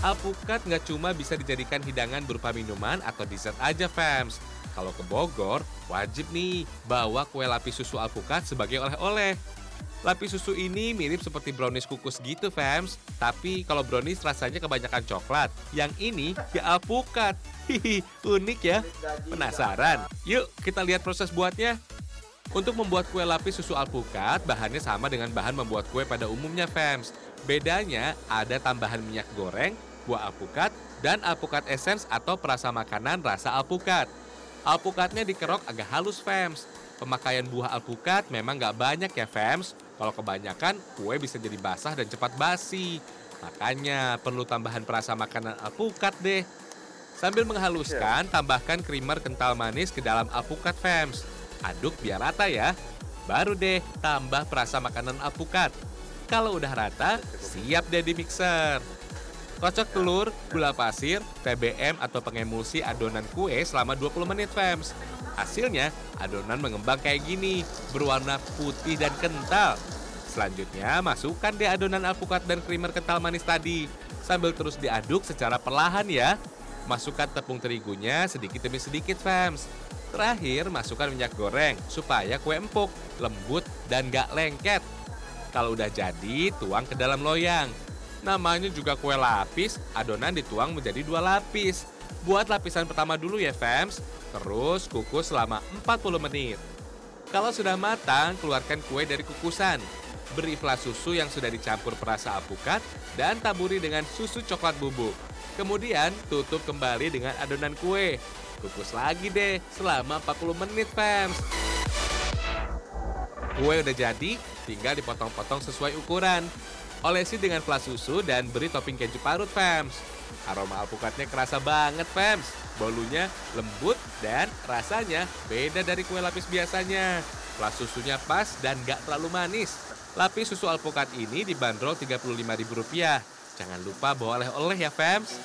Alpukat nggak cuma bisa dijadikan hidangan berupa minuman atau dessert aja, fams. Kalau ke Bogor, wajib nih bawa kue lapis susu alpukat sebagai oleh-oleh. Lapis susu ini mirip seperti brownies kukus gitu, fams. Tapi kalau brownies rasanya kebanyakan coklat. Yang ini ya alpukat. Hihi, unik ya. Penasaran? Yuk kita lihat proses buatnya. Untuk membuat kue lapis susu alpukat, bahannya sama dengan bahan membuat kue pada umumnya, fams. Bedanya ada tambahan minyak goreng, buah alpukat, dan alpukat essence atau perasa makanan rasa alpukat. Alpukatnya dikerok agak halus, fams. Pemakaian buah alpukat memang nggak banyak ya, fams. Kalau kebanyakan, kue bisa jadi basah dan cepat basi. Makanya perlu tambahan perasa makanan alpukat deh. Sambil menghaluskan, tambahkan krimer kental manis ke dalam alpukat, fams. Aduk biar rata ya. Baru deh tambah perasa makanan alpukat. Kalau udah rata, siap deh di mixer. Kocok telur, gula pasir, TBM atau pengemulsi adonan kue selama 20 menit, fams. Hasilnya, adonan mengembang kayak gini, berwarna putih dan kental. Selanjutnya, masukkan deh adonan alpukat dan krimer kental manis tadi. Sambil terus diaduk secara perlahan ya. Masukkan tepung terigunya sedikit demi sedikit, fams. Terakhir, masukkan minyak goreng supaya kue empuk, lembut, dan gak lengket. Kalau udah jadi, tuang ke dalam loyang. Namanya juga kue lapis, adonan dituang menjadi dua lapis. Buat lapisan pertama dulu ya fams, terus kukus selama 40 menit. Kalau sudah matang, keluarkan kue dari kukusan. Beri flas susu yang sudah dicampur perasa alpukat dan taburi dengan susu coklat bubuk. Kemudian tutup kembali dengan adonan kue. Kukus lagi deh selama 40 menit fams. Kue udah jadi, tinggal dipotong-potong sesuai ukuran. Olesi dengan flas susu dan beri topping keju parut, fams. Aroma alpukatnya kerasa banget, fams. Bolunya lembut dan rasanya beda dari kue lapis biasanya. Flas susunya pas dan gak terlalu manis. Lapis susu alpukat ini dibanderol Rp35.000. Jangan lupa bawa oleh-oleh ya, fams.